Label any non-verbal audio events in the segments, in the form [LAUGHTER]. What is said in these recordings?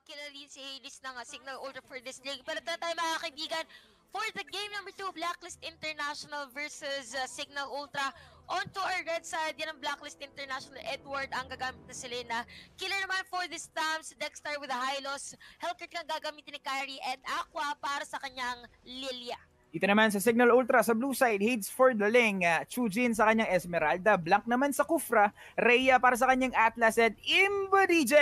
makilala din si Hades ng uh, Signal Ultra for this league. Pero na tayo mga kaibigan, for the game number 2, Blacklist International versus uh, Signal Ultra. On to our red side, yan ang Blacklist International. Edward ang gagamit na si Lena. Killer naman for this time, si Dexter with a high loss. Hellkirk ang gagamitin ni Kyrie and Aqua para sa kanyang Lilia. Dito naman sa Signal Ultra sa blue side, Hades for the Ling, uh, Chujin sa kanyang Esmeralda, Blank naman sa Kufra, Rhea para sa kanyang Atlas, at Imba DJ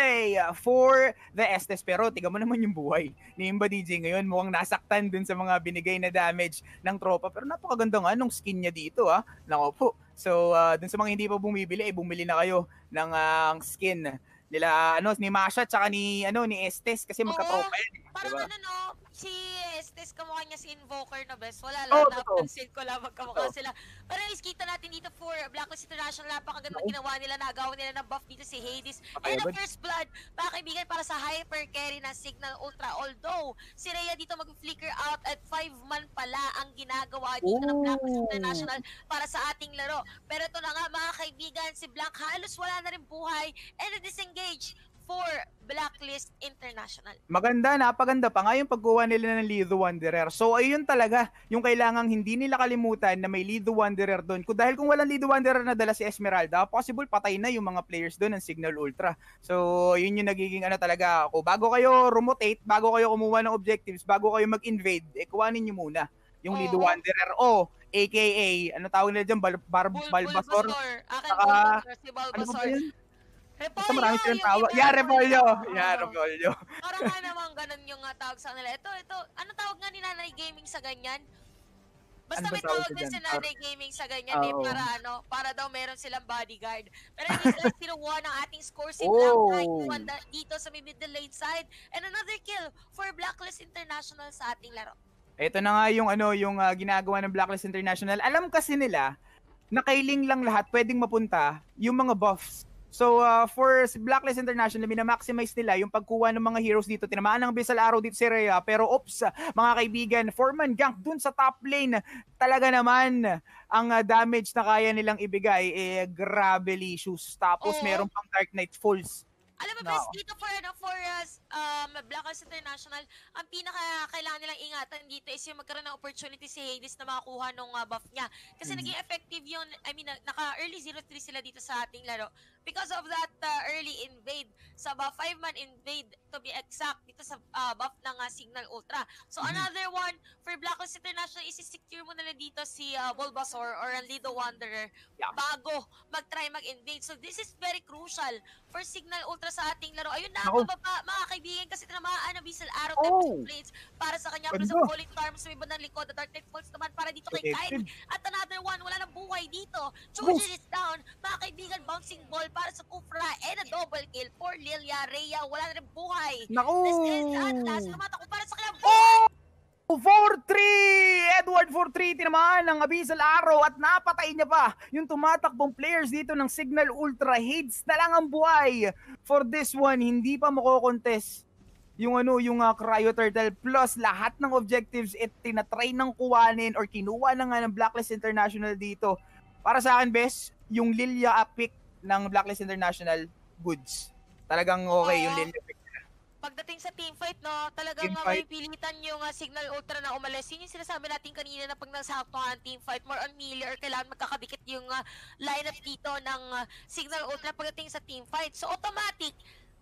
for the Estes. Pero tiga mo naman yung buhay ni Imba DJ ngayon, mukhang nasaktan dun sa mga binigay na damage ng tropa. Pero napakaganda nga nung skin niya dito, ha. Nako po. So, uh, dun sa mga hindi pa bumibili, eh, bumili na kayo ng uh, skin nila ano ni Masha tsaka ni ano ni Estes kasi magka-tropa yan. Parang Diba? ano no, si Estes kamukha niya si Invoker na best. Wala lang, totoo. napansin ko lang magkamukha Totoo. sila. Pero is kita natin dito for Blacklist International, napakaganda Oo. ginawa nila, nagawa nila ng buff dito si Hades. Patay And the first blood, mga kaibigan, para sa hyper carry ng Signal Ultra. Although, si Rhea dito mag-flicker out at 5 man pala ang ginagawa dito ng Blacklist Ooh. International para sa ating laro. Pero ito na nga mga kaibigan, si Blank halos wala na rin buhay and disengage for Blacklist International. Maganda, napaganda pa nga yung pagkuha nila ng Lido Wanderer. So ayun talaga yung kailangang hindi nila kalimutan na may Lido Wanderer doon. Kung dahil kung walang Lido Wanderer na dala si Esmeralda, possible patay na yung mga players doon ng Signal Ultra. So yun yung nagiging ano talaga ako. Bago kayo rotate, bago kayo kumuha ng objectives, bago kayo mag-invade, eh kuhanin nyo muna yung Oo. Lido Wanderer o aka ano tawag nila dyan, Bal- Bar- Bul- Balbasor. Bulbasaur. Akin Saka, Bulbasaur, si Ano ba Bulbasaur. yun? Repolyo, Basta marami silang iba, Yeah, Repolyo. Yeah, Repolyo. Parang nga naman ganun yung uh, tawag sa kanila. Ito, ito, ano tawag nga ni Nanay Gaming sa ganyan? Basta Ano may tawag din si? Nanay Gaming sa ganyan eh, Oo. para ano, para daw meron silang bodyguard. Pero hindi sila [LAUGHS] kinuha ng ating score si Oh. Black Knight dito sa may middle lane side. And another kill for Blacklist International sa ating laro. Ito na nga yung ano yung ah, ginagawa ng Blacklist International. Alam kasi nila na kailing lang lahat pwedeng mapunta yung mga buffs. So uh, for si Blacklist International, minamaximize nila yung pagkuha ng mga heroes dito. Tinamaan ng Abyssal Arrow dito si Rhea. Pero ops, mga kaibigan, four-man gank dun sa top lane. Talaga naman, ang uh, damage na kaya nilang ibigay, eh, grabe issues. Tapos Oo. meron pang Dark Knight Falls. Alam mo, No. best dito for, ano, for us, um, Blacklist International, ang pinaka kailangan nilang ingatan dito is yung magkaroon ng opportunity si Hades na makakuha nung uh, buff niya. Kasi Mhm. naging effective yun, I mean, na- naka-early 0-3 sila dito sa ating laro. Because of that uh, early invade, sa buff 5-man invade, to be exact, dito sa uh, buff ng uh, Signal Ultra. So Mhm. another one, for Blacklist International, isi-secure mo nila dito si uh, Bulbasaur or ang Lido Wanderer Yeah. bago mag-try mag-invade. So this is very crucial for Signal Ultra sa ating laro. Ayun na, Ako. baba, mga kaibigan, kasi tinamaan ang Bissell Arrow Oh. Blades para sa kanya. Plus Ganda. ang Falling Storm sa may bandang likod. The Dark Knight Falls naman para dito kay. Kyrie. At another one, wala nang buhay dito. Chujin is down. Mga kaibigan, bouncing ball para sa Kufra. And a double kill for Lilia Rhea. Wala na rin buhay. Naku! This is Atlas. Tumatakbo para sa kanyang buhay. Oh! 4-3! Edward 4-3 tinamaan ng Abyssal Arrow at napatay niya pa yung tumatakbong players dito ng Signal Ultra. Hades na lang ang buhay. For this one, hindi pa makokontest yung ano, yung uh, Cryo Turtle plus lahat ng objectives it tinatry ng kuwanin or kinuha na nga ng Blacklist International dito. Para sa akin, best, yung Lilia pick ng Blacklist International, goods. Talagang okay yung Oo. Lilia pick. Pagdating sa team fight, no, talagang Team uh, may pilitan yung uh, Signal Ultra na umalis. Yun yung sinasabi natin kanina na pag nasakto ang team fight, more on melee or kailangan magkakadikit yung uh, lineup dito ng uh, Signal Ultra pagdating sa team fight. So, automatic,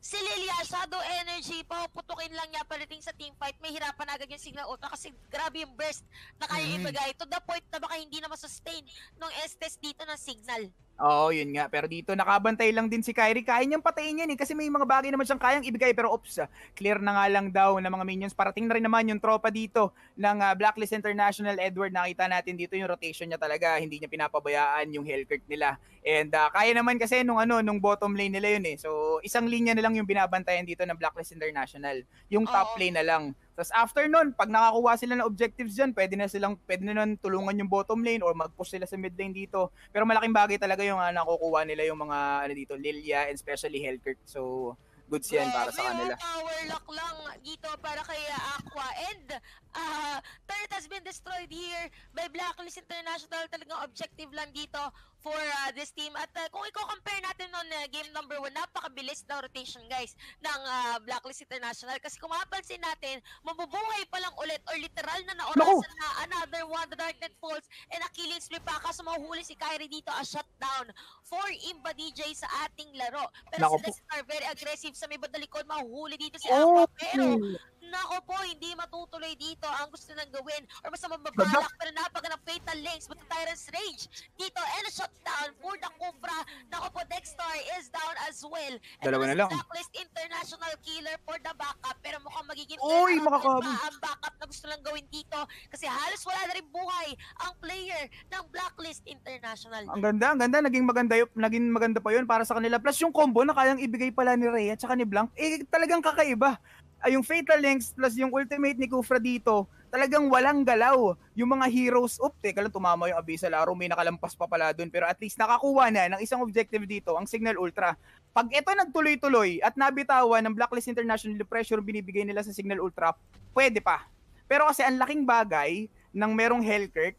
si Lilia, Shadow Energy, papuputukin lang niya pagdating sa team fight, may hirapan agad yung Signal Ultra kasi grabe yung burst na kaya ibigay. To the point na baka hindi na masustain nung Estes dito ng Signal. Oo, yun nga. Pero dito, nakabantay lang din si Kyrie. Kaya niyang patayin yan eh. Kasi may mga bagay naman siyang kayang ibigay. Pero ops, ah, clear na nga lang daw ng mga minions. Parating na rin naman yung tropa dito ng ah, Blacklist International. Edward, nakita natin dito yung rotation niya talaga. Hindi niya pinapabayaan yung Hellkirk nila. And ah, kaya naman kasi nung ano, nung bottom lane nila yun eh. So, isang linya na lang yung binabantayan dito ng Blacklist International. Yung top Oo. lane na lang. Tapos after nun, pag nakakuha sila ng objectives dyan, pwede na silang, pwede na nun tulungan yung bottom lane or mag-push sila sa mid lane dito. Pero malaking bagay talaga yung uh, nakukuha nila yung mga, ano dito, Lilia and especially Hellkirk. So, goods yan para sa Grabe, kanila. oh, power lock lang dito para kay uh, Aqua. And uh, turret has been destroyed here by Blacklist International. Talagang objective lang dito for uh, this team. At uh, kung i-compare natin noon uh, game number 1, napakabilis ng rotation guys ng uh, Blacklist International. Kasi kung mapapansin natin, mabubuhay pa lang ulit or literal na naorasan na another one, the Darknet Falls and a killing spree pa. Kaso mahuhuli si Kyrie dito, a shutdown for Imba DJ sa ating laro. Pero Nako si Destar very aggressive sa may badalikod, mahuhuli dito si Oh, Aqua. Pero Nako po, hindi matutuloy dito ang gusto nang gawin or basta mababalak pero fatal links but the Tyrant's Rage dito and a shutdown for the Kufra. Nako po, Dexter is down as well. And Dalawa na lang. Blacklist International Killer for the backup pero mukhang magiging Oy, makakabot. pa ang backup na gusto lang gawin dito kasi halos wala na rin buhay ang player ng Blacklist International. Ang ganda, ang ganda. Naging maganda, yun, naging maganda pa yun para sa kanila. Plus yung combo na kayang ibigay pala ni Rhea at saka ni Blanc, eh talagang kakaiba. Ay, yung Fatal Links plus yung ultimate ni Kufra dito, talagang walang galaw. Yung mga heroes, up, teka lang tumama yung Abyssal Arrow, may nakalampas pa pala dun. Pero at least nakakuha na ng isang objective dito, ang Signal Ultra. Pag ito nagtuloy-tuloy at nabitawan ng Blacklist International yung pressure binibigay nila sa Signal Ultra, pwede pa. Pero kasi ang laking bagay ng merong Hellkirk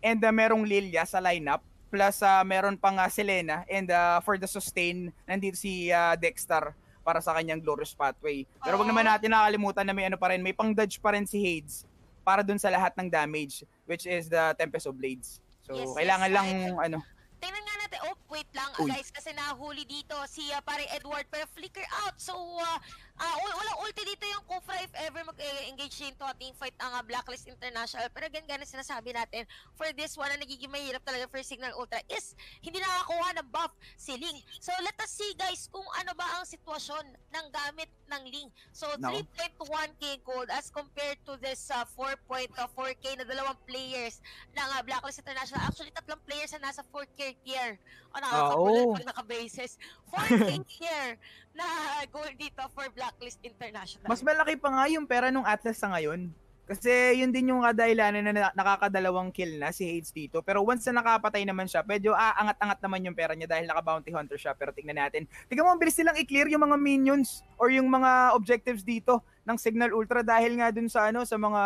and uh, merong Lilia sa lineup plus uh, meron pang uh, Selena and uh, for the sustain nandito si uh, Dexter para sa kanyang glorious pathway. Pero wag naman natin nakakalimutan na may ano pa rin, may pang dodge pa rin si Hades para dun sa lahat ng damage which is the Tempest of Blades. So Yes, kailangan yes, lang I- ano, Tingnan nga natin. Oh, wait lang Uy. guys kasi nahuli dito si uh, pare Edward pero flicker out. So uh, uh, wal- walang ulti dito yung Kufra if ever mag-engage into a team fight ang uh, Blacklist International. Pero again, ganun sinasabi natin for this one na nagiging mahirap talaga for Signal Ultra is hindi nakakuha ng buff si Ling. So let us see guys kung ano ba ang sitwasyon ng gamit ng Ling. So Nako. 3.1k gold as compared to this uh, 4.4k na dalawang players ng uh, Blacklist International. Actually, tatlong players na nasa 4k tier. O nakakabulan Oo. pag naka-bases. 4k tier [LAUGHS] na gold dito for Blacklist International. mas malaki pa nga yung pera nung Atlas sa ngayon. Kasi yun din yung kadahilanan na na- nakakadalawang kill na si Hades dito. Pero once na nakapatay naman siya, medyo aangat-angat naman yung pera niya dahil naka-bounty hunter siya. Pero tingnan natin. Tingnan mo, ang bilis nilang i-clear yung mga minions or yung mga objectives dito ng Signal Ultra dahil nga dun sa ano sa mga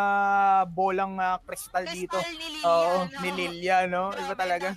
bolang ah, crystal dito. Crystal ni Lilia, Oo, no? ni Lilia, no? Iba talaga.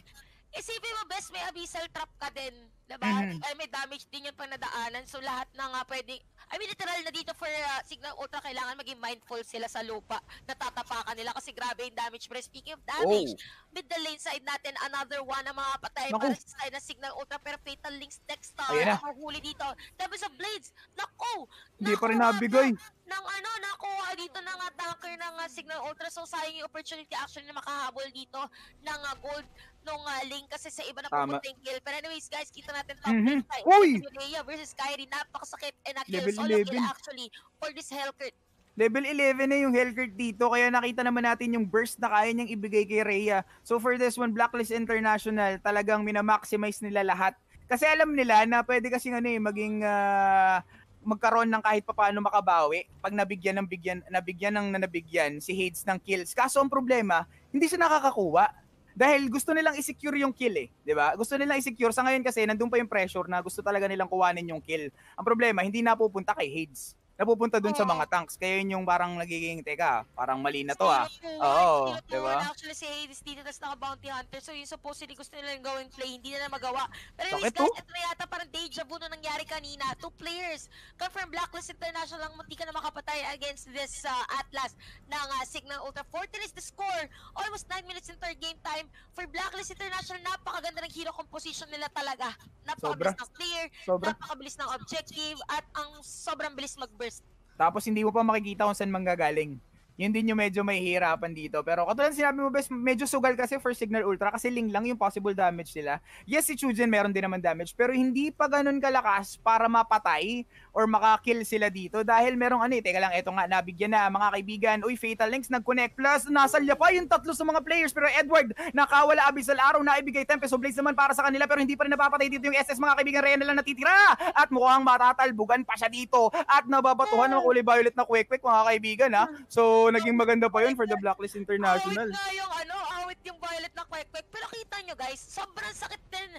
Na. Isipin mo, best may abyssal trap ka din. Diba? Mhm. Ay, may damage din yung pang nadaanan. So, lahat na nga pwedeng... I mean, literal na dito for uh, Signal Ultra, kailangan maging mindful sila sa lupa. Natatapakan nila kasi grabe yung damage. Pero speaking of damage, mid the lane side natin, another one na mga patay Naku. para sa side ng Signal Ultra. Pero Fatal Links Dexter, Ayan na. ang huli dito. Tapos sa Blades, naku! Hindi pa rin nabigay. na ng ano, nakuha dito ng uh, tanker ng uh, Signal Ultra. So, sayang yung opportunity actually na makahabol dito ng uh, gold nung uh, link kasi sa iba na Tama. pupunta yung kill. Pero anyways, guys, kita natin top Mhm. lane fight. Uy! Leia versus Kyrie, napakasakit and a kill. Solo kill 11. actually for this Hellkurt. Level 11 na yung Hellkurt dito, kaya nakita naman natin yung burst na kaya niyang ibigay kay Rhea. So for this one, Blacklist International, talagang minamaximize nila lahat. Kasi alam nila na pwede kasi ano eh, maging ah, magkaroon ng kahit papaano makabawi pag nabigyan ng bigyan nabigyan ng nabigyan si Hades ng kills. Kaso ang problema, hindi siya nakakakuha. Dahil gusto nilang i-secure yung kill eh, 'di ba? Gusto nilang i-secure sa ngayon kasi nandun pa yung pressure na gusto talaga nilang kuhanin yung kill. Ang problema, hindi napupunta kay Hades. Napupunta dun sa mga tanks. Kaya yun yung parang nagiging, teka, parang mali na to ah. Oo, tinutuwan diba? Actually, si Hades dito tas naka-bounty hunter. So, yung supposedly gusto nila yung gawing play, hindi na magawa. Pero anyways, Sakit, guys, ito na yata parang deja vu na nangyari kanina. Two players. Confirm Blacklist International lang munti ka na makapatay against this uh, Atlas ng uh, Signal Ultra. 14 is the score. Almost 9 minutes in third game time. For Blacklist International, napakaganda ng hero composition nila talaga. Napakabilis ng clear, Sobra. napakabilis ng objective, at ang sobrang bilis mag-burst. Tapos hindi mo pa makikita kung saan manggagaling. Yun din yung medyo may hirapan dito. Pero katulad sinabi mo, best, medyo sugal kasi for Signal Ultra kasi ling lang yung possible damage nila. Yes, si Chujin meron din naman damage, pero hindi pa ganun kalakas para mapatay or makakill sila dito. Dahil merong ano eh, teka lang, eto nga, nabigyan na mga kaibigan, uy, Fatal Links, nag-connect, plus nasalya pa yung tatlo sa mga players, pero Edward, nakawala Abyssal Arrow, na ibigay Tempest of Blades naman para sa kanila, pero hindi pa rin napapatay dito yung SS, mga kaibigan, Rhea na lang natitira, at mukhang matatalbugan pa siya dito, at nababatuhan ng kulay violet na quick-quick, mga kaibigan, ha? So, naging maganda pa yun for the Blacklist International. Awit nga yung ano, awit yung violet na kwek-kwek. Pero kita nyo guys, sobrang sakit din.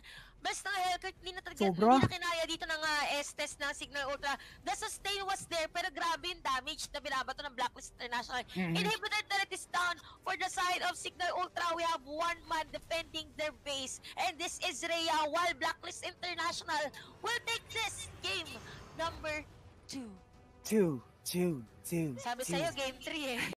Basta Hellkurt, hindi na talaga, Sobra. hindi na kinaya dito ng uh, S-test ng Signal Ultra. The sustain was there, pero grabe yung damage. na binabato ng Blacklist International. Mhm. Inhibitor turret is down for the side of Signal Ultra. We have one man defending their base. And this is Rhea while Blacklist International will take this game number two. Two, two, two. Sabi two. sa'yo, game 3 eh.